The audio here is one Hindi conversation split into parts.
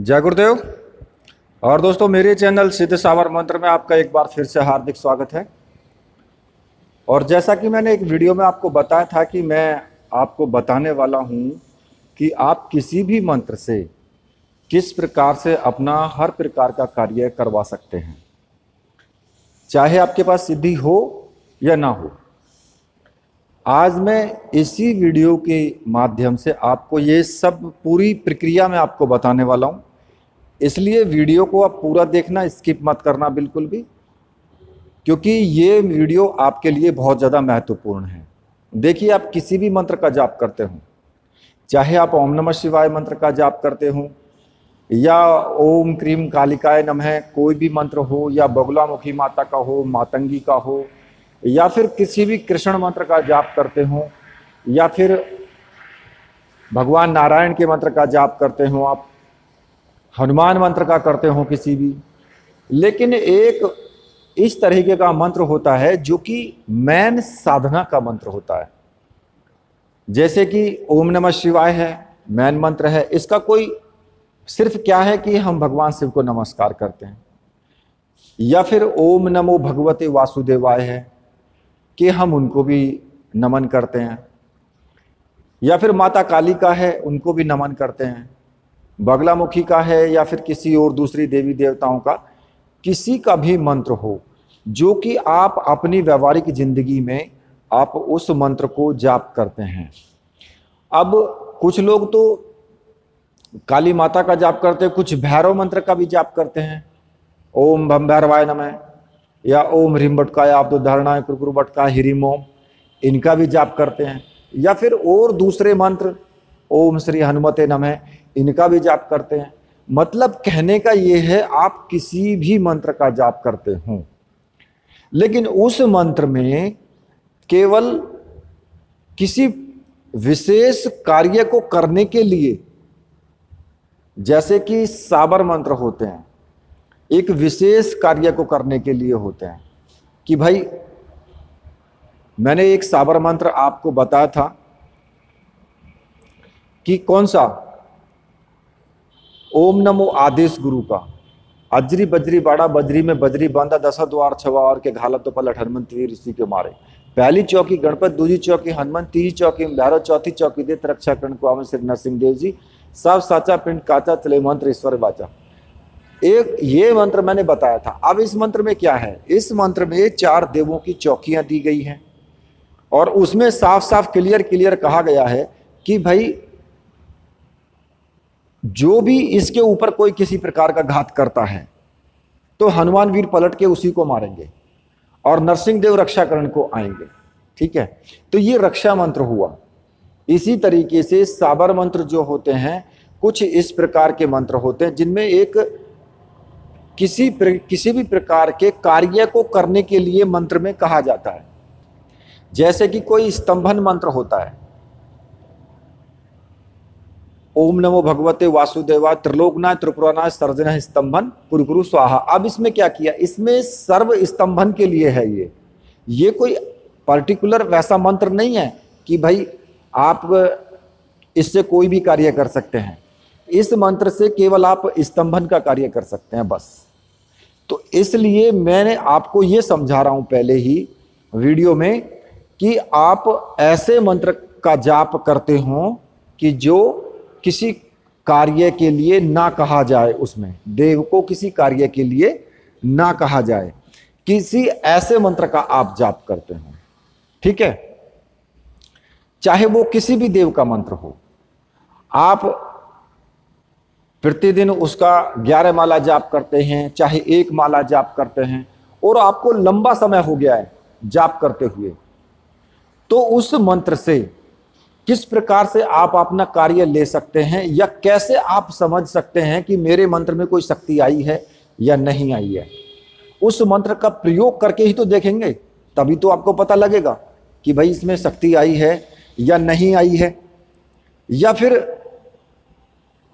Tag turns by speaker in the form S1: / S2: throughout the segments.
S1: जय गुरुदेव। और दोस्तों, मेरे चैनल सिद्ध सावर मंत्र में आपका एक बार फिर से हार्दिक स्वागत है। और जैसा कि मैंने एक वीडियो में आपको बताया था कि मैं आपको बताने वाला हूँ कि आप किसी भी मंत्र से किस प्रकार से अपना हर प्रकार का कार्य करवा सकते हैं। चाहे आपके पास सिद्धि हो या ना हो। आज मैं इसी वीडियो के माध्यम से आपको ये सब पूरी प्रक्रिया में आपको बताने वाला हूँ। इसलिए वीडियो को आप पूरा देखना, स्किप मत करना बिल्कुल भी, क्योंकि ये वीडियो आपके लिए बहुत ज़्यादा महत्वपूर्ण है। देखिए, आप किसी भी मंत्र का जाप करते हो, चाहे आप ओम नमः शिवाय मंत्र का जाप करते हो, या ओम क्रीम कालिकाय नमः, कोई भी मंत्र हो, या बगुलामुखी माता का हो, मातंगी का हो, या फिर किसी भी कृष्ण मंत्र का जाप करते हो, या फिर भगवान नारायण के मंत्र का जाप करते हो आप हनुमान मंत्र का करते हो किसी भी। लेकिन एक इस तरीके का मंत्र होता है जो कि मैन साधना का मंत्र होता है। जैसे कि ओम नमः शिवाय है मैन मंत्र है इसका कोई सिर्फ़ क्या है कि हम भगवान शिव को नमस्कार करते हैं। या फिर ओम नमो भगवते वासुदेवाय है कि हम उनको भी नमन करते हैं। या फिर माता काली का है उनको भी नमन करते हैं। बगलामुखी का है या फिर किसी और दूसरी देवी देवताओं का, किसी का भी मंत्र हो, जो कि आप अपनी व्यवहारिक ज़िंदगी में आप उस मंत्र को जाप करते हैं। अब कुछ लोग तो काली माता का जाप करते हैं, कुछ भैरव मंत्र का भी जाप करते हैं। ओम भम भैरवाय नमः, या ओम ह्रीम बटका आप तो धारणा कुरकुरु बटका हिरिम ओम इनका भी जाप करते हैं। या फिर और दूसरे मंत्र ओम श्री हनुमते नमः, इनका भी जाप करते हैं। मतलब कहने का ये है, आप किसी भी मंत्र का जाप करते हो। लेकिन उस मंत्र में केवल किसी विशेष कार्य को करने के लिए, जैसे कि साबर मंत्र होते हैं, एक विशेष कार्य को करने के लिए होते हैं कि भाई, मैंने एक साबर मंत्र आपको बताया था कि कौन सा? ओम नमो आदेश गुरु का। अजरी बजरी बाड़ा बजरी में बजरी बांधा दशा द्वार छवा और के घालत तो पलट हनुमंत ऋषि के मारे। पहली चौकी गणपत दूसरी चौकी हनुमान तीसरी चौकी भैरव, चौथी चौकी दे रक्षा करण को आवन श्री नरसिंह देव जी। सब साचा पिंड काचा चले मंत्र ईश्वर बाचा। एक, ये मंत्र मैंने बताया था। अब इस मंत्र में क्या है? इस मंत्र में चार देवों की चौकियाँ दी गई हैं। और उसमें साफ़ साफ़ क्लियर क्लियर कहा गया है कि भाई जो भी इसके ऊपर कोई किसी प्रकार का घात करता है तो हनुमान वीर पलट के उसी को मारेंगे और नरसिंह देव रक्षाकरण को आएँगे। ठीक है? तो ये रक्षा मंत्र हुआ। इसी तरीके से साबर मंत्र जो होते हैं कुछ इस प्रकार के मंत्र होते हैं जिनमें एक किसी प्र, किसी भी प्रकार के कार्य को करने के लिए मंत्र में कहा जाता है। जैसे कि कोई स्तंभन मंत्र होता है ओम नमो भगवते वासुदेवा त्रिलोकनाथ त्रिपुरानाथ सर्जन स्तंभन कुरुकुरु स्वाहा। अब इसमें क्या किया? इसमें सर्व स्तंभन के लिए है ये। ये कोई पर्टिकुलर वैसा मंत्र नहीं है कि भाई आप इससे कोई भी कार्य कर सकते हैं। इस मंत्र से केवल आप स्तंभन का कार्य कर सकते हैं बस। तो इसलिए मैंने आपको ये समझा रहा हूँ पहले ही वीडियो में कि आप ऐसे मंत्र का जाप करते हो कि जो किसी कार्य के लिए ना कहा जाए उसमें। देव को किसी कार्य के लिए ना कहा जाए। किसी ऐसे मंत्र का आप जाप करते हो। ठीक है? चाहे वो किसी भी देव का मंत्र हो। आप प्रतिदिन उसका ग्यारह माला जाप करते हैं, चाहे एक माला जाप करते हैं, और आपको लंबा समय हो गया है जाप करते हुए तो उस मंत्र से किस प्रकार से आप अपना कार्य ले सकते हैं या कैसे आप समझ सकते हैं कि मेरे मंत्र में कोई शक्ति आई है या नहीं आई है? उस मंत्र का प्रयोग करके ही तो देखेंगे, तभी तो आपको पता लगेगा कि भाई इसमें शक्ति आई है या नहीं आई है। या फिर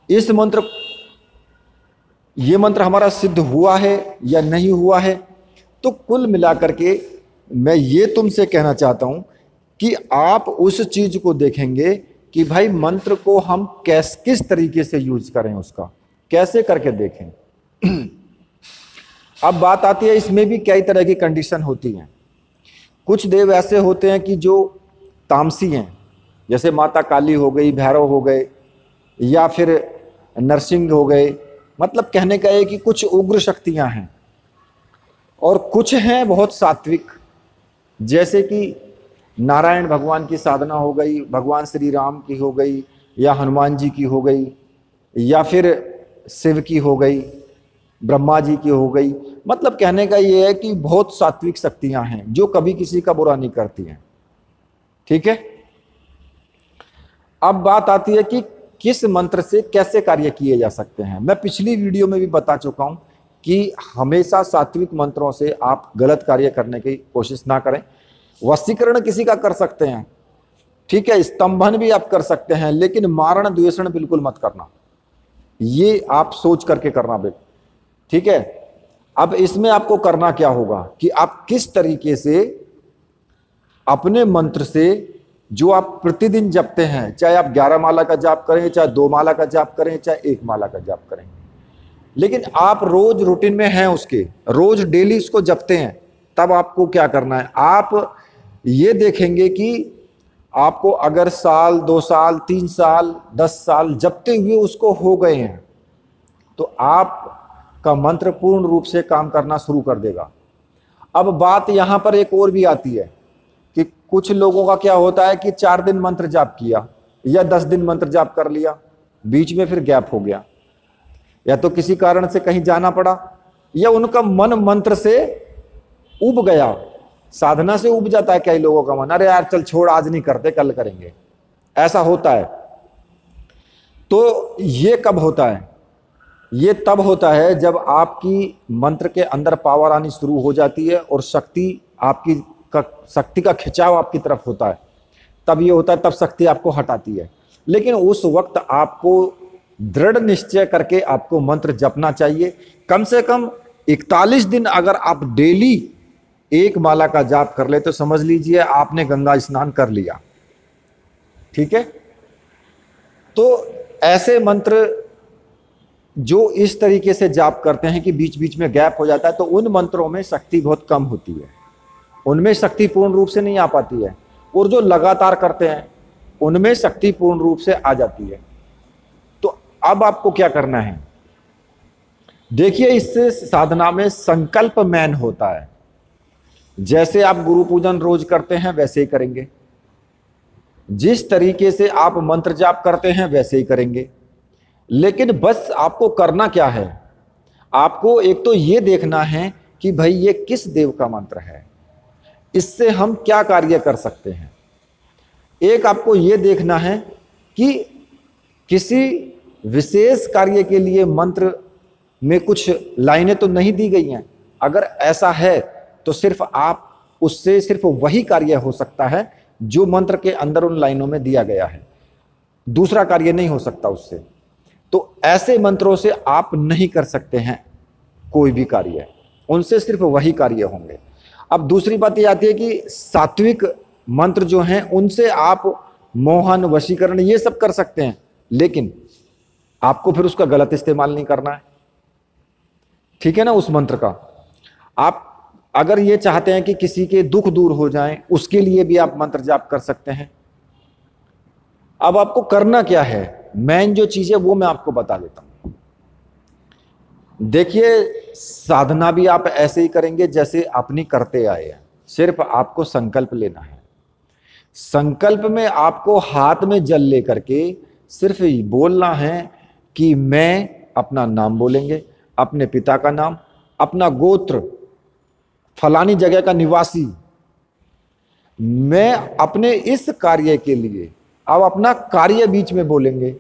S1: इस मंत्र, ये मंत्र हमारा सिद्ध हुआ है या नहीं हुआ है? तो कुल मिलाकर के मैं ये तुमसे कहना चाहता हूँ कि आप उस चीज़ को देखेंगे कि भाई मंत्र को हम कैस, किस तरीके से यूज़ करें उसका? कैसे करके देखें? अब बात आती है, इसमें भी कई तरह की कंडीशन होती हैं। कुछ देव ऐसे होते हैं कि जो तामसी हैं। जैसे माता काली हो गई, भैरव हो गए, या फिर नरसिंह हो गए। मतलब कहने का है कि कुछ उग्र शक्तियाँ हैं। और कुछ हैं बहुत सात्विक। जैसे कि नारायण भगवान की साधना हो गई, भगवान श्री राम की हो गई, या हनुमान जी की हो गई, या फिर शिव की हो गई, ब्रह्मा जी की हो गई। मतलब कहने का ये है कि बहुत सात्विक शक्तियाँ हैं, जो कभी किसी का बुरा नहीं करती हैं। ठीक है? अब बात आती है कि किस मंत्र से कैसे कार्य किए जा सकते हैं। मैं पिछली वीडियो में भी बता चुका हूँ कि हमेशा सात्विक मंत्रों से आप गलत कार्य करने की कोशिश ना करें। वशीकरण किसी का कर सकते हैं। ठीक है, स्तंभन भी आप कर सकते हैं, लेकिन मारण द्वेषण बिल्कुल मत करना। ये आप सोच करके करना बिल्कुल ठीक है? अब इसमें आपको करना क्या होगा कि आप किस तरीके से अपने मंत्र से जो आप प्रतिदिन जपते हैं, चाहे आप ग्यारह माला का जाप करें, चाहे दो माला का जाप करें, चाहे एक माला का जाप करें। लेकिन आप रोज रूटीन में हैं उसके, रोज डेली उसको जपते हैं, तब आपको क्या करना है? आप ये देखेंगे कि आपको अगर साल, दो साल, तीन साल, दस साल जपते हुए उसको हो गए हैं तो आप का मंत्र पूर्ण रूप से काम करना शुरू कर देगा। अब बात यहाँ पर एक और भी आती है कि कुछ लोगों का क्या होता है कि चार दिन मंत्र जाप किया या दस दिन मंत्र जाप कर लिया, बीच में फिर गैप हो गया। या तो किसी कारण से कहीं जाना पड़ा या उनका मन मंत्र से उब गया। साधना से उब जाता है कई लोगों का मन। अरे यार, चल छोड़, आज नहीं करते, कल करेंगे। ऐसा होता है। तो ये कब होता है? ये तब होता है जब आपकी मंत्र के अंदर पावर आनी शुरू हो जाती है और शक्ति आपकी का, शक्ति का खिंचाव आपकी तरफ़ होता है। तब ये होता है, तब शक्ति आपको हटाती है। लेकिन उस वक्त आपको दृढ़ निश्चय करके आपको मंत्र जपना चाहिए। कम से कम 41 दिन अगर आप डेली एक माला का जाप कर ले तो समझ लीजिए आपने गंगा स्नान कर लिया। ठीक है? तो ऐसे मंत्र जो इस तरीके से जाप करते हैं कि बीच बीच में गैप हो जाता है तो उन मंत्रों में शक्ति बहुत कम होती है। उनमें शक्ति पूर्ण रूप से नहीं आ पाती है। और जो लगातार करते हैं, उनमें शक्ति पूर्ण रूप से आ जाती है। तो अब आपको क्या करना है? देखिए इससे साधना में संकल्प मैन होता है। जैसे आप गुरु पूजन रोज करते हैं, वैसे ही करेंगे। जिस तरीके से आप मंत्र जाप करते हैं, वैसे ही करेंगे। लेकिन बस आपको करना क्या है? आपको एक तो ये देखना है कि भाई ये किस देव का मंत्र है? इससे हम क्या कार्य कर सकते हैं? एक आपको ये देखना है कि किसी विशेष कार्य के लिए मंत्र में कुछ लाइनें तो नहीं दी गई हैं। अगर ऐसा है तो सिर्फ़ आप, उससे सिर्फ़ वही कार्य हो सकता है जो मंत्र के अंदर उन लाइनों में दिया गया है। दूसरा कार्य नहीं हो सकता उससे। तो ऐसे मंत्रों से आप नहीं कर सकते हैं कोई भी कार्य। उनसे सिर्फ़ वही कार्य होंगे। अब दूसरी बात यह आती है कि सात्विक मंत्र जो हैं, उनसे आप मोहन, वशीकरण ये सब कर सकते हैं, लेकिन आपको फिर उसका गलत इस्तेमाल नहीं करना है। ठीक है ना उस मंत्र का? आप अगर ये चाहते हैं कि किसी के दुख दूर हो जाएँ, उसके लिए भी आप मंत्र जाप कर सकते हैं। अब आपको करना क्या है? मेन जो चीज़ है, वो मैं आपको बता देता हूँ। देखिए, साधना भी आप ऐसे ही करेंगे जैसे अपनी करते आए हैं। सिर्फ़ आपको संकल्प लेना है। संकल्प में आपको हाथ में जल लेकर के सिर्फ़ बोलना है कि मैं अपना नाम बोलेंगे, अपने पिता का नाम, अपना गोत्र फलानी जगह का निवासी। मैं अपने इस कार्य के लिए अब अपना कार्य बीच में बोलेंगे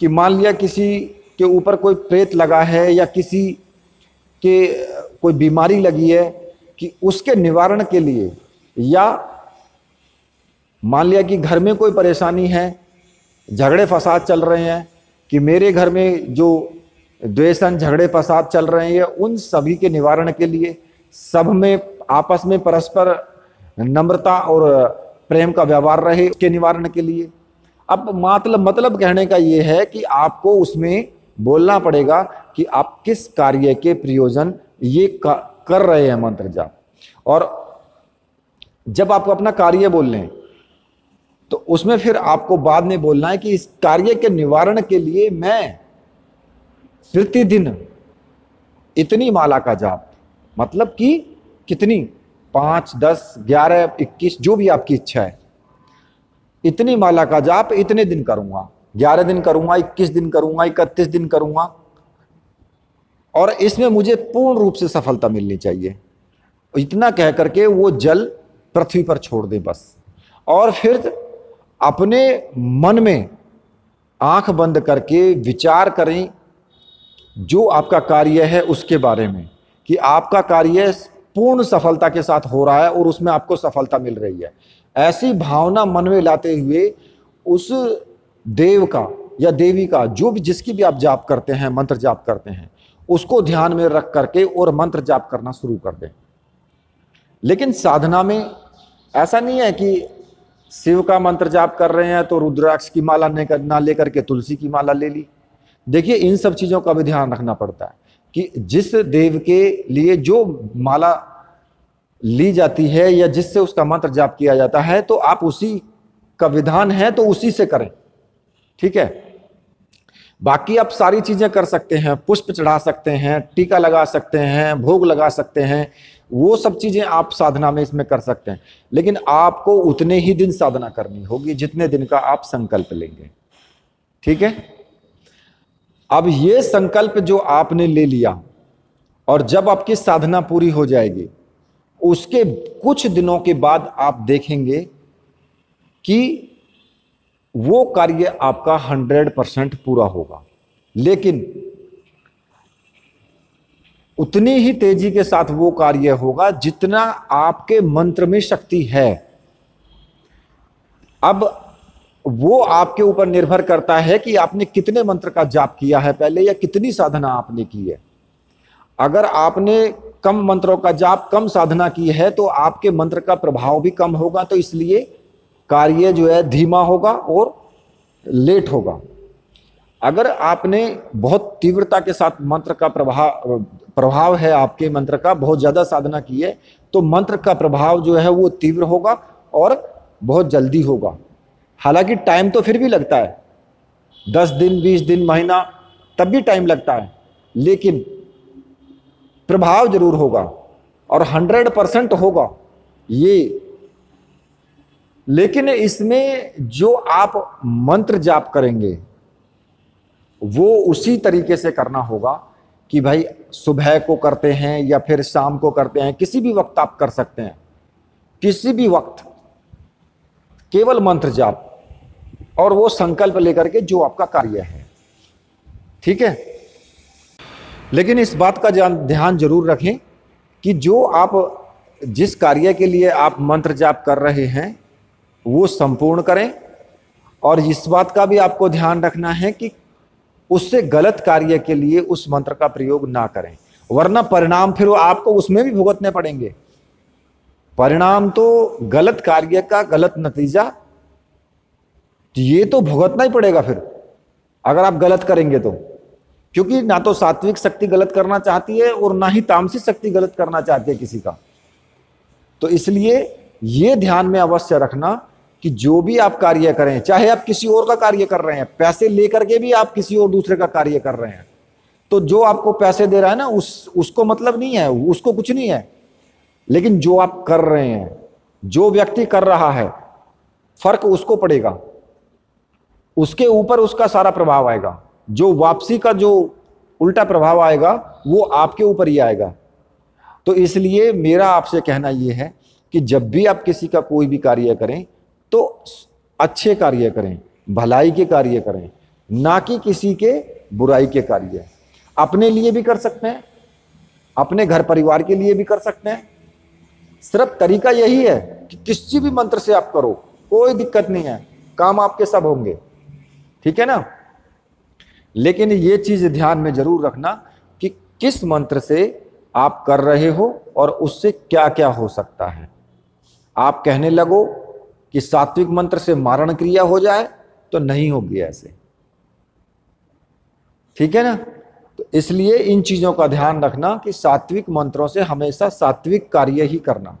S1: कि मान लिया किसी के ऊपर कोई प्रेत लगा है या किसी के कोई बीमारी लगी है कि उसके निवारण के लिए या मान लिया कि घर में कोई परेशानी है, झगड़े फसाद चल रहे हैं कि मेरे घर में जो द्वेषण झगड़े फसाद चल रहे हैं उन सभी के निवारण के लिए सब में, आपस में परस्पर नम्रता और प्रेम का व्यवहार रहे के निवारण के लिए। अब मतलब मतलब कहने का यह है कि आपको उसमें बोलना पड़ेगा कि आप किस कार्य के प्रयोजन ये कर रहे हैं मंत्र जाप और जब आप अपना कार्य बोल लें तो उसमें फिर आपको बाद में बोलना है कि इस कार्य के निवारण के लिए मैं प्रतिदिन इतनी माला का जाप मतलब कि कितनी? पाँच, दस, ग्यारह, इक्कीस, जो भी आपकी इच्छा है। इतनी माला का जाप इतने दिन करूँगा। ग्यारह दिन करूँगा, इक्कीस दिन करूँगा, इकतीस दिन करूँगा। और इसमें मुझे पूर्ण रूप से सफलता मिलनी चाहिए। इतना कह करके वो जल पृथ्वी पर छोड़ दें बस। और फिर अपने मन में आँख बंद करके विचार करें, जो आपका कार्य है उसके बारे में। कि आपका कार्य पूर्ण सफलता के साथ हो रहा है और उसमें आपको सफलता मिल रही है। ऐसी भावना मन में लाते हुए उस देव का या देवी का, जो भी जिसकी भी आप जाप करते हैं, मंत्र जाप करते हैं, उसको ध्यान में रख करके और मंत्र जाप करना शुरू कर दें। लेकिन साधना में ऐसा नहीं है कि शिव का मंत्र जाप कर रहे हैं तो रुद्राक्ष की माला ना लेकर के तुलसी की माला ले ली। देखिए, इन सब चीज़ों का भी ध्यान रखना पड़ता है। कि जिस देव के लिए जो माला ली जाती है या जिससे उसका मंत्र जाप किया जाता है तो आप उसी का विधान है तो उसी से करें। ठीक है? बाकी आप सारी चीज़ें कर सकते हैं, पुष्प चढ़ा सकते हैं, टीका लगा सकते हैं, भोग लगा सकते हैं, वो सब चीज़ें आप साधना में इसमें कर सकते हैं। लेकिन आपको उतने ही दिन साधना करनी होगी जितने दिन का आप संकल्प लेंगे। ठीक है? अब ये संकल्प जो आपने ले लिया और जब आपकी साधना पूरी हो जाएगी, उसके कुछ दिनों के बाद आप देखेंगे कि वो कार्य आपका हंड्रेड परसेंट पूरा होगा। लेकिन उतनी ही तेज़ी के साथ वो कार्य होगा जितना आपके मंत्र में शक्ति है। अब वो आपके ऊपर निर्भर करता है कि आपने कितने मंत्र का जाप किया है पहले या कितनी साधना आपने की है। अगर आपने कम मंत्रों का जाप, कम साधना की है तो आपके मंत्र का प्रभाव भी कम होगा तो इसलिए कार्य जो है धीमा होगा और लेट होगा। अगर आपने बहुत तीव्रता के साथ मंत्र का प्रभाव प्रभाव है आपके मंत्र का, बहुत ज़्यादा साधना की है तो मंत्र का प्रभाव जो है वो तीव्र होगा और बहुत जल्दी होगा। हालाँकि टाइम तो फिर भी लगता है। दस दिन, बीस दिन, महीना, तब भी टाइम लगता है। लेकिन प्रभाव ज़रूर होगा और हंड्रेड परसेंट होगा ये। लेकिन इसमें जो आप मंत्र जाप करेंगे, वो उसी तरीके से करना होगा कि भाई सुबह को करते हैं या फिर शाम को करते हैं, किसी भी वक्त आप कर सकते हैं। किसी भी वक्त केवल मंत्र जाप। और वो संकल्प लेकर के जो आपका कार्य है। ठीक है? लेकिन इस बात का ध्यान ज़रूर रखें कि जो आप जिस कार्य के लिए आप मंत्र जाप कर रहे हैं, वो संपूर्ण करें। और इस बात का भी आपको ध्यान रखना है कि उससे गलत कार्य के लिए उस मंत्र का प्रयोग ना करें। वरना परिणाम फिर वो आपको उसमें भी भुगतने पड़ेंगे। परिणाम तो गलत कार्य का गलत नतीजा ये तो भुगतना ही पड़ेगा फिर, अगर आप गलत करेंगे तो। क्योंकि ना तो सात्विक शक्ति गलत करना चाहती है और ना ही तामसिक शक्ति गलत करना चाहती है किसी का। तो इसलिए ये ध्यान में अवश्य रखना कि जो भी आप कार्य करें, चाहे आप किसी और का कार्य कर रहे हैं, पैसे लेकर के भी आप किसी और दूसरे का कार्य कर रहे हैं तो जो आपको पैसे दे रहा है ना, उस, उसको मतलब नहीं है, उसको कुछ नहीं है। लेकिन जो आप कर रहे हैं, जो व्यक्ति कर रहा है, फ़र्क उसको पड़ेगा। उसके ऊपर उसका सारा प्रभाव आएगा। जो वापसी का जो उल्टा प्रभाव आएगा, वो आपके ऊपर ही आएगा। तो इसलिए मेरा आपसे कहना यह है कि जब भी आप किसी का कोई भी कार्य करें तो अच्छे कार्य करें, भलाई के कार्य करें, ना कि किसी के बुराई के कार्य। अपने लिए भी कर सकते हैं, अपने घर परिवार के लिए भी कर सकते हैं। सिर्फ़ तरीका यही है कि किसी भी मंत्र से आप करो, कोई दिक्कत नहीं है, काम आपके सब होंगे। ठीक है ना? लेकिन ये चीज़ ध्यान में ज़रूर रखना कि किस मंत्र से आप कर रहे हो और उससे क्या क्या हो सकता है। आप कहने लगो कि सात्विक मंत्र से मारण क्रिया हो जाए तो नहीं होगी ऐसे। ठीक है ना? तो इसलिए इन चीज़ों का ध्यान रखना कि सात्विक मंत्रों से हमेशा सात्विक कार्य ही करना।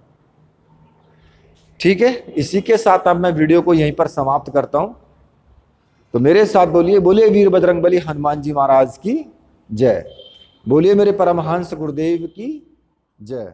S1: ठीक है? इसी के साथ अब मैं वीडियो को यहीं पर समाप्त करता हूँ। तो मेरे साथ बोलिए बोलिए वीर बजरंग बली हनुमान जी महाराज की जय। बोलिए मेरे परमहंस गुरुदेव की जय।